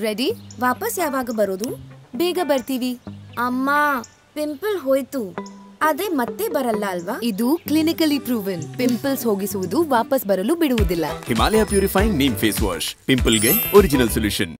Ready ವಾಪಸ್ ಯಾವಾಗ ಬರೋದು? ಬೇಗ ಬರ್ತೀವಿ. ಅಮ್ಮ ಪಿಂಪಲ್ ಹೋಯ್ತು. ಅದೇ ಮತ್ತೆ ಬರಲ್ಲ ಅಲ್ವಾ? ಇದು ಕ್ಲಿನಿಕಲಿ ಪ್ರೂವನ್ ಪಿಂಪಲ್ಸ್ ಹೋಗಿಸುವುದು ವಾಪಸ್ ಬರಲು ಬಿಡುವುದಿಲ್ಲ. Himalaya purifying neem face wash ಪಿಂಪಲ್ಗೆ original solution